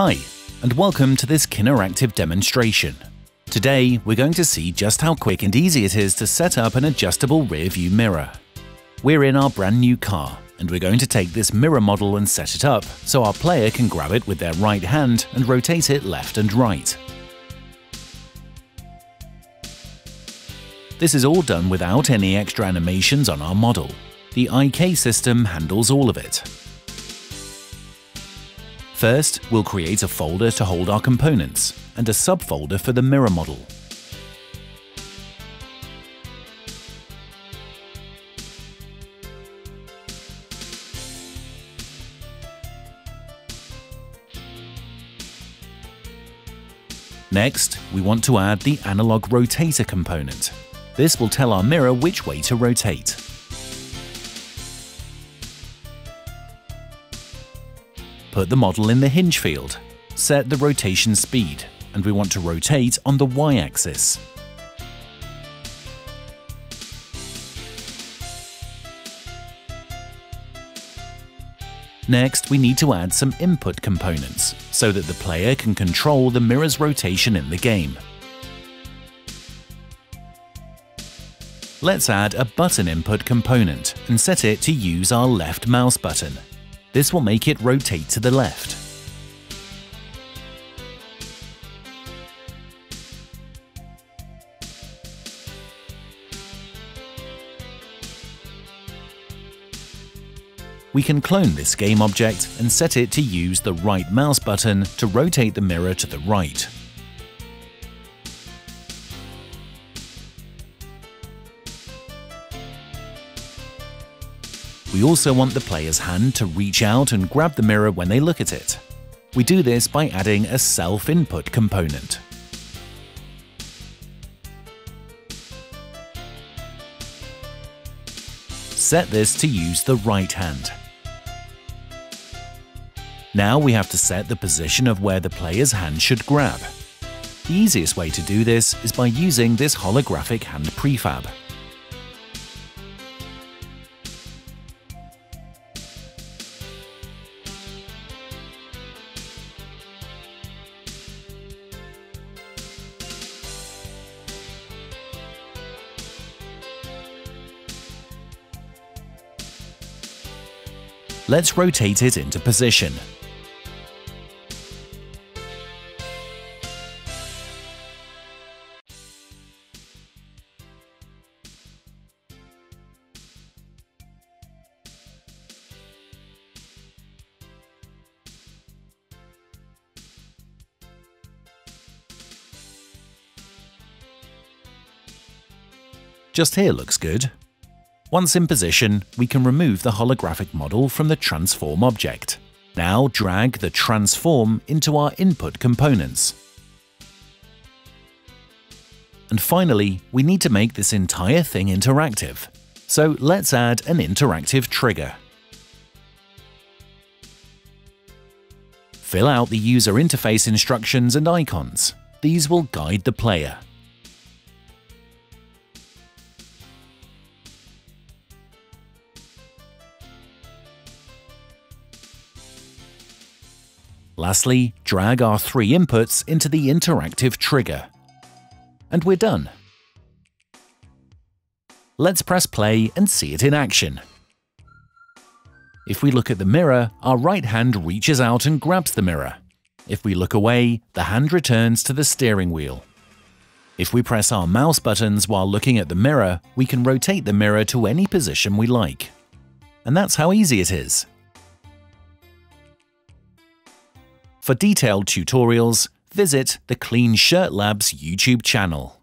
Hi, and welcome to this Kineractive demonstration. Today, we're going to see just how quick and easy it is to set up an adjustable rear view mirror. We're in our brand new car, and we're going to take this mirror model and set it up so our player can grab it with their right hand and rotate it left and right. This is all done without any extra animations on our model. The IK system handles all of it. First, we'll create a folder to hold our components, and a subfolder for the mirror model. Next, we want to add the analog rotator component. This will tell our mirror which way to rotate. Put the model in the hinge field. Set the rotation speed, and we want to rotate on the y-axis. Next, we need to add some input components, so that the player can control the mirror's rotation in the game. Let's add a button input component and set it to use our left mouse button. This will make it rotate to the left. We can clone this game object and set it to use the right mouse button to rotate the mirror to the right. We also want the player's hand to reach out and grab the mirror when they look at it. We do this by adding a self-input component. Set this to use the right hand. Now we have to set the position of where the player's hand should grab. The easiest way to do this is by using this holographic hand prefab. Let's rotate it into position. Just here looks good. Once in position, we can remove the holographic model from the transform object. Now drag the transform into our input components. And finally, we need to make this entire thing interactive. So let's add an interactive trigger. Fill out the user interface instructions and icons. These will guide the player. Lastly, drag our three inputs into the interactive trigger. And we're done. Let's press play and see it in action. If we look at the mirror, our right hand reaches out and grabs the mirror. If we look away, the hand returns to the steering wheel. If we press our mouse buttons while looking at the mirror, we can rotate the mirror to any position we like. And that's how easy it is. For detailed tutorials, visit the Clean Shirt Labs YouTube channel.